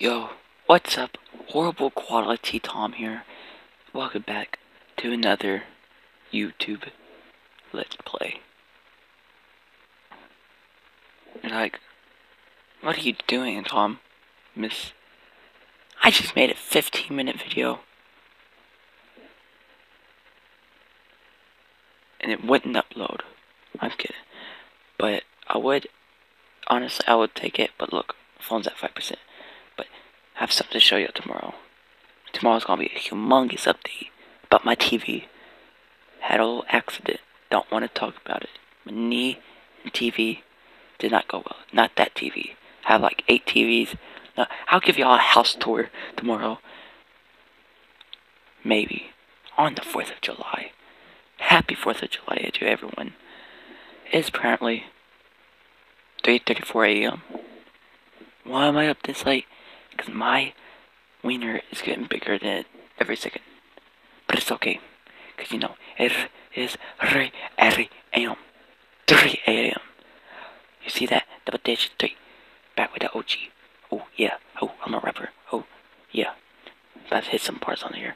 Yo, what's up? Horrible quality Tom here. Welcome back to another YouTube Let's Play. You're like, what are you doing, Tom? Miss. I just made a 15 minute video. And it wouldn't upload. I'm kidding. But I would, honestly, I would take it. But look, phone's at 5% have something to show you tomorrow. Tomorrow's gonna be a humongous update about my TV. Had a little accident. Don't want to talk about it. My knee and TV did not go well. Not that TV. I have like eight TVs. No, I'll give y'all a house tour tomorrow. Maybe. On the 4th of July. Happy 4th of July to everyone. It's apparently 3.34 a.m. Why am I up this late? Because my wiener is getting bigger than every second. But it's okay. Because, you know, it is 3 a.m. 3 a.m. You see that? Double digit 3. Back with the OG. Oh, yeah. Oh, I'm a rapper. Oh, yeah. To hit some parts on here.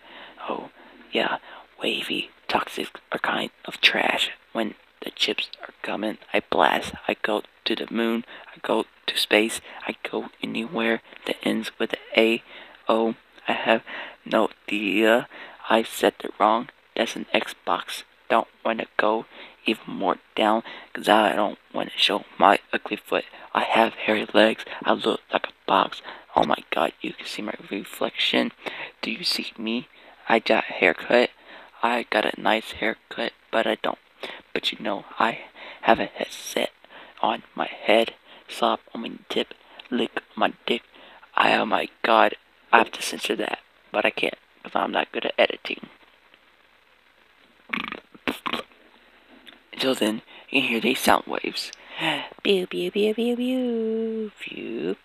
Oh, yeah. Wavy, toxic, or kind of trash. When the chips are coming, I blast. I go to the moon. I go to space. I go anywhere that ends with A. Oh, I have no idea. I said it wrong. That's an Xbox. Don't want to go even more down because I don't want to show my ugly foot. I have hairy legs. I look like a box. Oh my god, you can see my reflection. Do you see me? I got a haircut. I got a nice haircut, but I don't. But you know, I have a headset on my head, slap on my tip, lick my dick. I, oh my god, I have to censor that, but I can't because I'm not good at editing. Until then, you can hear these sound waves. Pew pew pew pew pew pew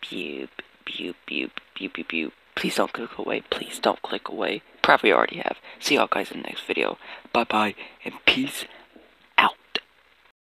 pew pew pew pew pew pew. Please don't click away. Please don't click away. Probably already have. See y'all guys in the next video. Bye bye and peace